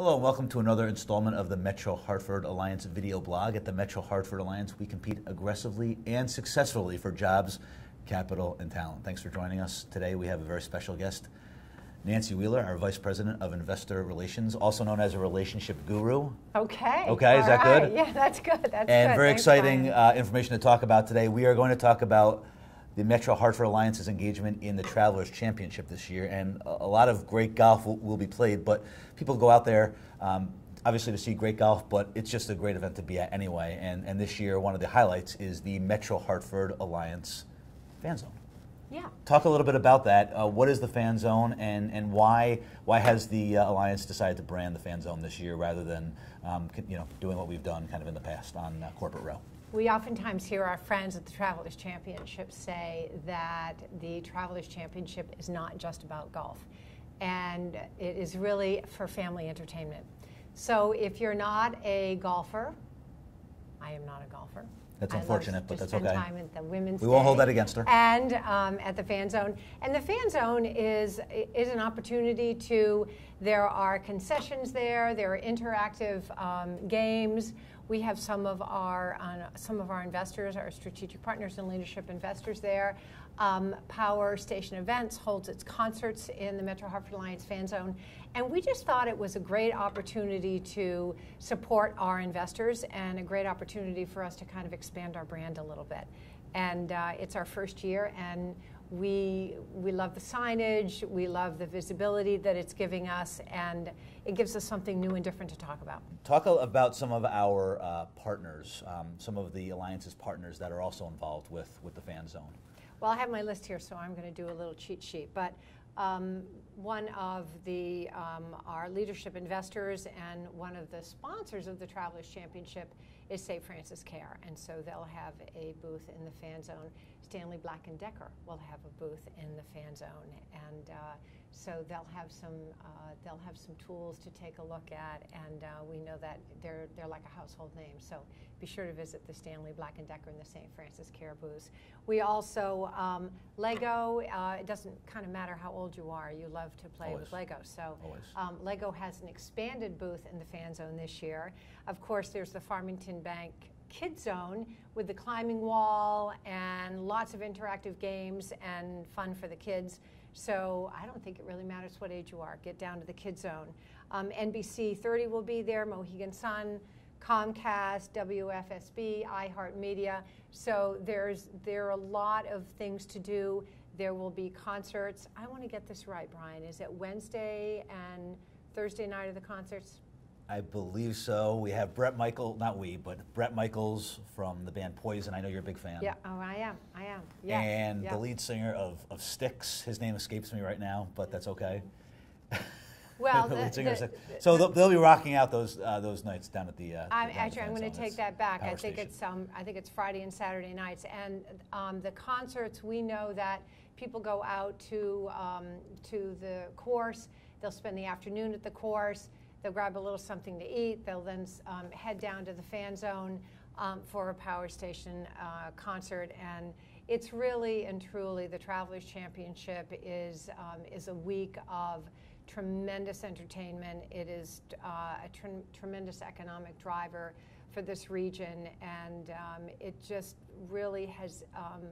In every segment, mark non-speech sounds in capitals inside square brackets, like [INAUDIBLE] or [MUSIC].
Hello, and welcome to another installment of the Metro Hartford Alliance video blog. At the Metro Hartford Alliance, we compete aggressively and successfully for jobs, capital, and talent. Thanks for joining us. Today, we have a very special guest, Nancy Wheeler, our Vice President of Investor Relations, also known as a relationship guru. Okay. Okay, is that right. good? Yeah, that's good. That's good. and good. very Thanks, exciting uh, information to talk about today. We are going to talk about the Metro Hartford Alliance's engagement in the Travelers Championship this year, and a, a lot of great golf will, will be played. But people go out there. Um, Obviously, to see great golf, but it's just a great event to be at anyway. And, and this year, one of the highlights is the Metro Hartford Alliance Fan Zone. yeah. Talk a little bit about that. Uh, what is the fan zone, and, and why why has the uh, alliance decided to brand the fan zone this year rather than um, you know doing what we've done kind of in the past on uh, corporate row? We oftentimes hear our friends at the Travelers Championship say that the Travelers Championship is not just about golf, and it is really for family entertainment. So if you're not a golfer, I am not a golfer. That's unfortunate, but that's spend okay. time at the women's We won't hold that against her. And um, at the fan zone, and the fan zone is is an opportunity to. There are concessions there. There are interactive um, games. We have some of our uh, some of our investors, our strategic partners and leadership investors there. Um, Power Station Events holds its concerts in the Metro Hartford Alliance fan zone, and we just thought it was a great opportunity to support our investors and a great opportunity for us to kind of expand our brand a little bit. And uh, it's our first year, and we we love the signage, we love the visibility that it's giving us, and it gives us something new and different to talk about. Talk about some of our uh, partners, um, some of the alliance's partners that are also involved with, with the fan zone. Well, I have my list here, so I'm going to do a little cheat sheet. But um, one of the um, our leadership investors and one of the sponsors of the Travelers Championship is St. Francis Care, and so they'll have a booth in the fan zone. Stanley Black and Decker will have a booth in the fan zone, and uh, so they'll have some uh, they'll have some tools to take a look at, and uh, we know that they're they're like a household name. So be sure to visit the Stanley Black and Decker and the St. Francis Care booths. We also um, Lego. Uh, it doesn't kind of matter how old you are. You love to play with Lego. So um, Lego has an expanded booth in the fan zone this year. Of course, there's the Farmington Bank Kid Zone with the climbing wall and lots of interactive games and fun for the kids. So I don't think it really matters what age you are. Get down to the Kid Zone. Um, NBC 30 will be there, Mohegan Sun, Comcast, WFSB, iHeartMedia. So there's there are a lot of things to do. There will be concerts. I want to get this right, Brian. Is it Wednesday and Thursday night of the concerts? I believe so. We have Brett Michael, not we, but Brett Michaels from the band Poison. I know you're a big fan. Yeah. Oh, I am. I am. Yes. And yeah. the lead singer of, of Styx, his name escapes me right now, but that's okay. [LAUGHS] Well, The the- lead singer of the- so they'll, they'll be rocking out those uh, those nights down at the. Uh, I'm actually I'm going to take that back. I think Station. it's um I think it's Friday and Saturday nights, and um, the concerts we know that people go out to um, to the course. They'll spend the afternoon at the course. They'll grab a little something to eat. They'll then um, head down to the fan zone um, for a Power Station uh, concert, and it's really and truly the Travelers Championship is um, is a week of tremendous entertainment. It is uh, a trem- tremendous economic driver for this region, and um, it just really has um,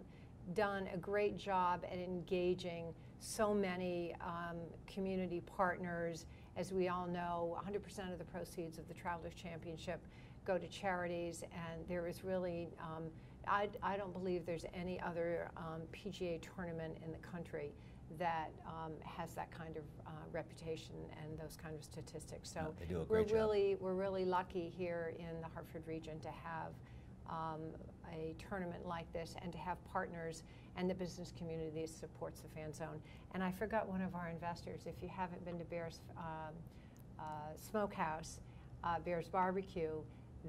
done a great job at engaging so many um, community partners. As we all know, 100% of the proceeds of the Travelers Championship go to charities, and there is really, um, I, I don't believe there's any other um, PGA tournament in the country that um, has that kind of uh, reputation and those kind of statistics. So No, they do a we're job. really we're really lucky here in the Hartford region to have um, a tournament like this and to have partners and the business community that supports the fan zone. And I forgot one of our investors. If you haven't been to Bears um, uh, Smokehouse, uh, Bears Barbecue,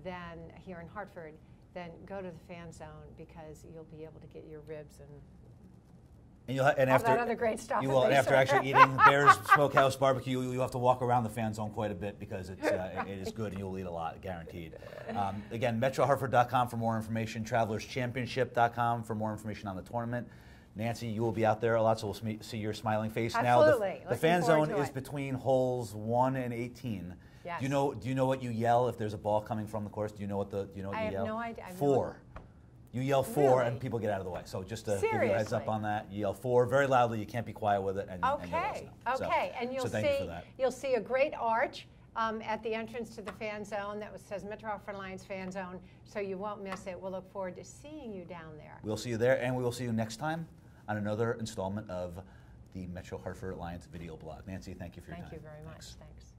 then here in Hartford, then go to the fan zone because you'll be able to get your ribs and And you'll and all after that other great stuff. you will, and after serve. actually eating Bears [LAUGHS] Smokehouse Barbecue, you, you have to walk around the fan zone quite a bit because it's uh, it is good and you'll eat a lot, guaranteed. Um, again, MetroHartford.com for more information. TravelersChampionship.com for more information on the tournament. Nancy, you will be out there a lot, so we'll see your smiling face. Now, the, the fan zone is between holes one and eighteen. Yes. Do you know? Do you know what you yell if there's a ball coming from the course? Do you know what the? Do you know what I you have yell? no idea. I have no Fore. You yell fore, and people get out of the way. So just to give you a heads up on that, you yell fore very loudly. You can't be quiet with it, and, and you'll Okay. So- okay, and you'll so thank you for see, that. you'll see a great arch um, at the entrance to the fan zone that was- says Metro Hartford Alliance Fan Zone, so you won't miss it. We'll look forward to seeing you down there. We'll see you there, and we will see you next time on another installment of the Metro Hartford Alliance video blog. Nancy, thank you for your Thank time. Thank you very much, Thanks. thanks.